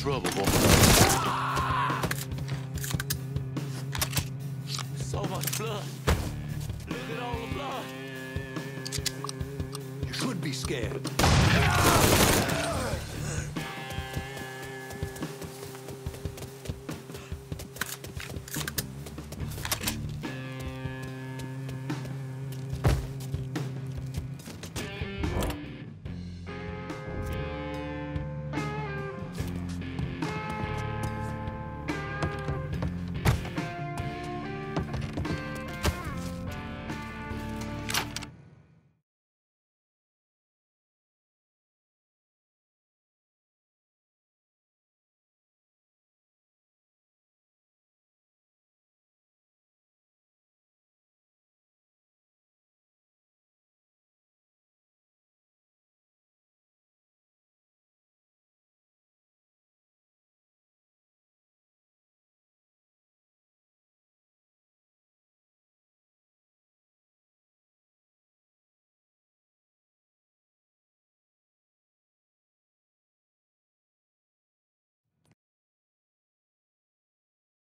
trouble, boy. So much blood. Look at all the blood. You should be scared.